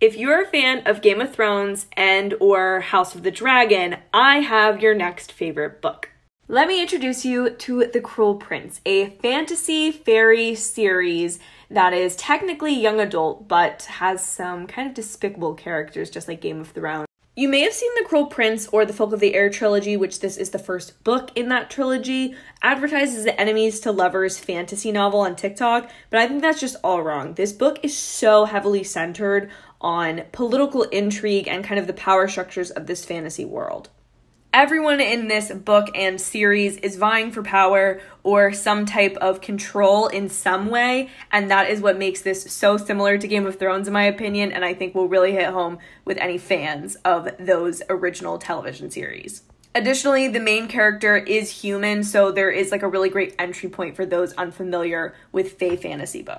If you're a fan of Game of Thrones and or House of the Dragon, I have your next favorite book. Let me introduce you to The Cruel Prince, a fantasy fairy series that is technically young adult but has some kind of despicable characters just like Game of Thrones. You may have seen The Cruel Prince or the Folk of the Air trilogy, which this is the first book in that trilogy, advertised as the enemies to lovers fantasy novel on TikTok, but I think that's just all wrong. This book is so heavily centered on political intrigue and kind of the power structures of this fantasy world. Everyone in this book and series is vying for power or some type of control in some way, and that is what makes this so similar to Game of Thrones, in my opinion, and I think will really hit home with any fans of those original television series. Additionally, the main character is human, so there is like a really great entry point for those unfamiliar with Fae fantasy books.